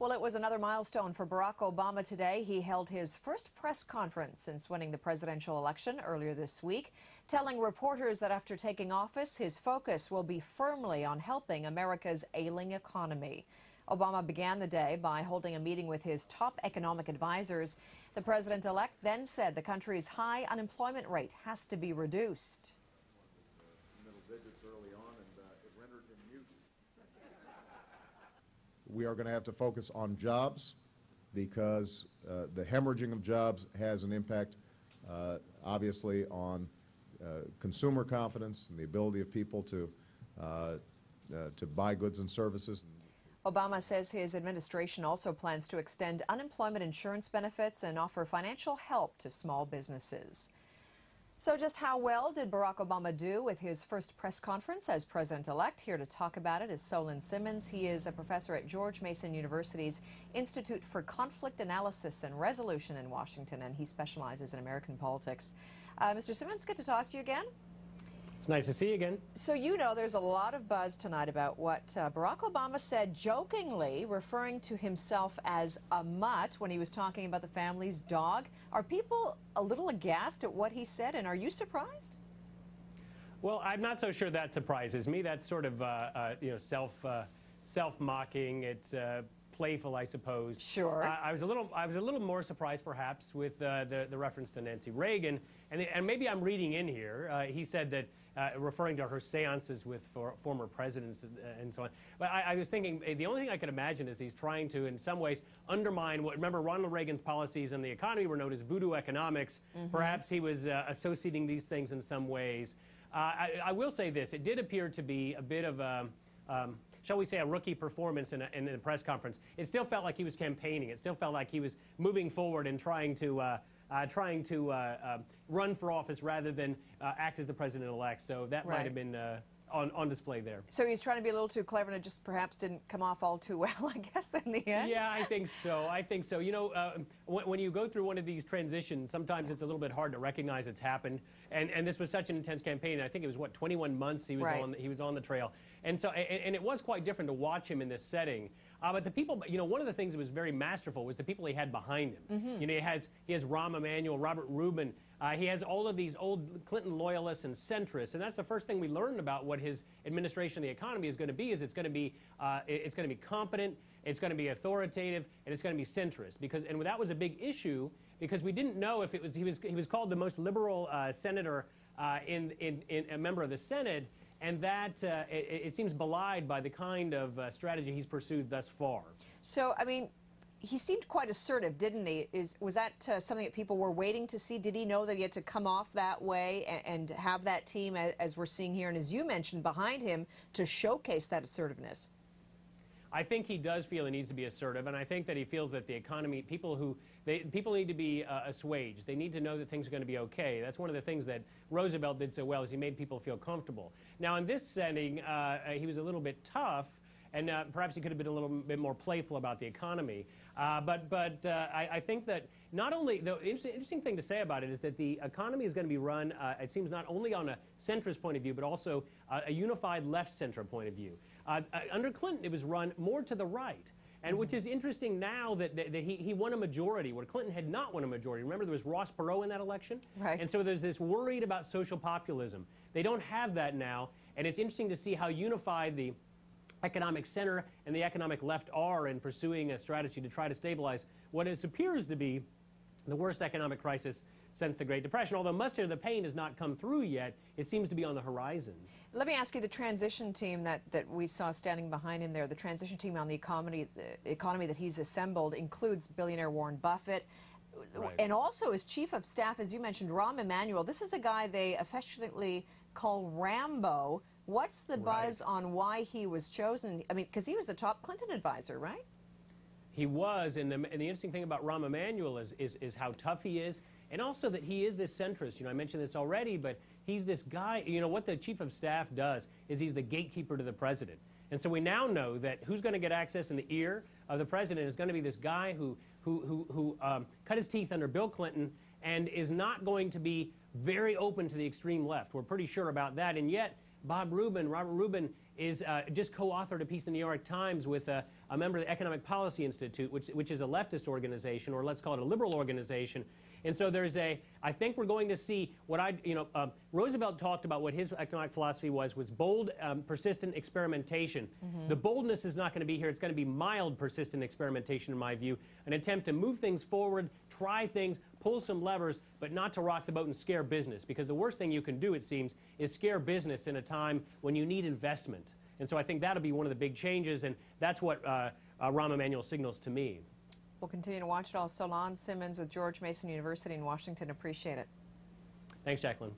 Well, it was another milestone for Barack Obama today. He held his first press conference since winning the presidential election earlier this week, telling reporters that after taking office, his focus will be firmly on helping America's ailing economy. Obama began the day by holding a meeting with his top economic advisors. The president elect then said the country's high unemployment rate has to be reduced. We are going to have to focus on jobs because uh, the hemorrhaging of jobs has an impact, uh, obviously, on uh, consumer confidence and the ability of people to, uh, uh, to buy goods and services. Obama says his administration also plans to extend unemployment insurance benefits and offer financial help to small businesses. So just how well did Barack Obama do with his first press conference as president-elect? Here to talk about it is Solon Simmons. He is a professor at George Mason University's Institute for Conflict Analysis and Resolution in Washington, and he specializes in American politics. Uh, Mr. Simmons, good to talk to you again. It's nice to see you again. So you know there's a lot of buzz tonight about what uh, Barack Obama said jokingly, referring to himself as a mutt when he was talking about the family's dog. Are people a little aghast at what he said, and are you surprised? Well, I'm not so sure that surprises me. That's sort of uh, uh, you know self uh, self mocking. It's uh, playful, I suppose. Sure. Uh, I was a little, I was a little more surprised, perhaps, with uh, the the reference to Nancy Reagan, and and maybe I'm reading in here. Uh, he said that. Uh, referring to her seances with for, former presidents and, and, so on. But I, I, was thinking the only thing I could imagine is he's trying to, in some ways, undermine what. Remember, Ronald Reagan's policies on the economy were known as voodoo economics. Mm -hmm. Perhaps he was uh, associating these things in some ways. Uh, I, I, will say this: it did appear to be a bit of a. Um, shall we say, a rookie performance in a, in a, press conference. It still felt like he was campaigning. It still felt like he was moving forward and trying to, uh, uh, trying to uh, uh run for office rather than uh, act as the president-elect. So that right. might have been uh, on, on display there. So he's trying to be a little too clever and it just perhaps didn't come off all too well, I guess, in the end? Yeah, I think so. I think so. You know, uh, when, when, you go through one of these transitions, sometimes it's a little bit hard to recognize it's happened. And, and this was such an intense campaign. I think it was, what, 21 months he was, right. on, he was on the trail. And so, and, and, it was quite different to watch him in this setting. Uh, but the people, you know, one of the things that was very masterful was the people he had behind him. Mm -hmm. You know, he has, he has Rahm Emanuel, Robert Rubin, uh, he has all of these old Clinton loyalists and centrists, and that's the first thing we learned about what his administration of the economy is going to be. Is it's going to be uh, it's going to be competent, it's going to be authoritative, and it's going to be centrist. Because and that was a big issue because we didn't know if it was he was he was called the most liberal uh, senator uh, in, in, in a member of the Senate. And that, uh, it, it, seems belied by the kind of uh, strategy he's pursued thus far. So, I mean, he seemed quite assertive, didn't he? Is was that uh, something that people were waiting to see? Did he know that he had to come off that way and, and have that team, as, as, we're seeing here, and as you mentioned, behind him to showcase that assertiveness? I think he does feel he needs to be assertive, and I think that he feels that the economy, people who, they, people need to be uh, assuaged. They need to know that things are going to be okay. That's one of the things that Roosevelt did so well, is he made people feel comfortable. Now, in this setting, uh, he was a little bit tough, and uh, perhaps he could have been a little bit more playful about the economy. Uh, but but uh, I, I, think that not only the interesting, interesting, thing to say about it is that the economy is going to be run, uh, it seems, not only on a centrist point of view, but also a unified left center point of view. Under Clinton, it was run more to the right. And which mm-hmm. is interesting now that, that, that, he, he won a majority, where Clinton had not won a majority. Remember, there was Ross Perot in that election? Right. And so there's this worried about social populism. They don't have that now, and it's interesting to see how unified the economic center and the economic left are in pursuing a strategy to try to stabilize what is, appears to be the worst economic crisis since the Great Depression. Although much of the pain has not come through yet, it seems to be on the horizon. Let me ask you, the transition team that, that we saw standing behind him there, the transition team on the economy, the economy that he's assembled includes billionaire Warren Buffett, Right. and also as chief of staff, as you mentioned, Rahm Emanuel. This is a guy they affectionately call Rambo. What's the buzz right. on why he was chosen? I mean, because he was a top Clinton advisor, right? He was, and the, and the interesting thing about Rahm Emanuel is, is, is how tough he is, and also that he is this centrist. You know, I mentioned this already, but he's this guy, you know, what the chief of staff does is he's the gatekeeper to the president. And so we now know that who's going to get access in the ear of the president is going to be this guy who, who, who, who um, cut his teeth under Bill Clinton and is not going to be very open to the extreme left. We're pretty sure about that. And yet, Bob Rubin, Robert Rubin, is uh, just co-authored a piece in the New York Times with a, a member of the Economic Policy Institute, which, which is a leftist organization, or let's call it a liberal organization. And so there's a, I think we're going to see what I, you know, uh, Roosevelt talked about what his economic philosophy was, was bold, um, persistent experimentation. The boldness is not going to be here. It's going to be mild, persistent experimentation, in my view, an attempt to move things forward, try things, pull some levers, but not to rock the boat and scare business. Because the worst thing you can do, it seems, is scare business in a time when you need investment. And so I think that'll be one of the big changes, and that's what uh, uh, Rahm Emanuel signals to me. We'll continue to watch it all. Solon Simmons with George Mason University in Washington. Appreciate it. Thanks, Jacqueline.